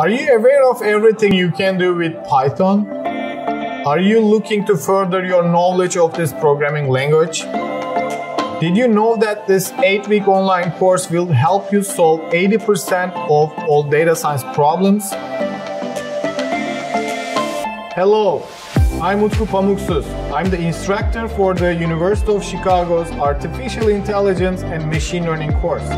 Are you aware of everything you can do with Python? Are you looking to further your knowledge of this programming language? Did you know that this 8 week online course will help you solve 80% of all data science problems? Hello, I'm Utku Pamuksuz. I'm the instructor for the University of Chicago's Artificial Intelligence and Machine Learning course.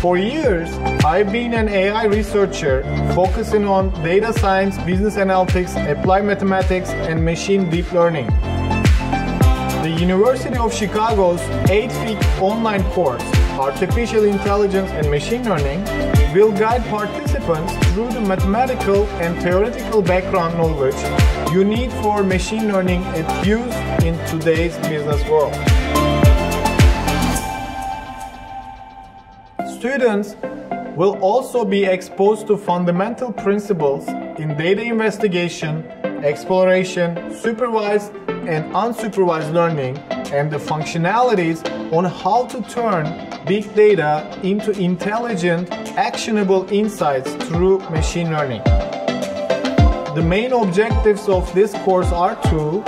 For years, I've been an AI researcher focusing on data science, business analytics, applied mathematics, and machine deep learning. The University of Chicago's 8-week online course, Artificial Intelligence and Machine Learning, will guide participants through the mathematical and theoretical background knowledge you need for machine learning at use in today's business world. Students will also be exposed to fundamental principles in data investigation, exploration, supervised and unsupervised learning, and the functionalities on how to turn big data into intelligent, actionable insights through machine learning. The main objectives of this course are to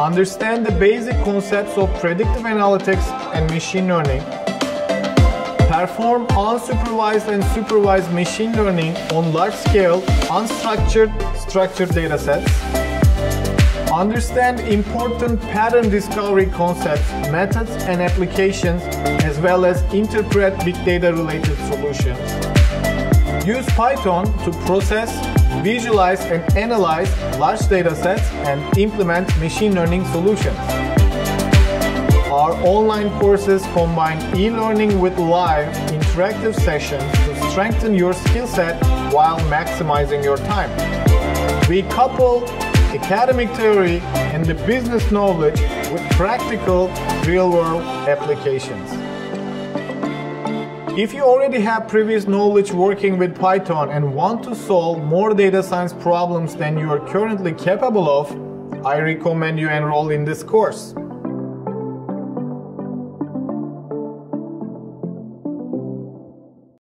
understand the basic concepts of predictive analytics and machine learning, perform unsupervised and supervised machine learning on large-scale, unstructured, structured datasets, understand important pattern discovery concepts, methods, and applications, as well as interpret big data-related solutions. Use Python to process, visualize, and analyze large datasets and implement machine learning solutions. Our online courses combine e-learning with live, interactive sessions to strengthen your skill set while maximizing your time. We couple academic theory and the business knowledge with practical, real-world applications. If you already have previous knowledge working with Python and want to solve more data science problems than you are currently capable of, I recommend you enroll in this course.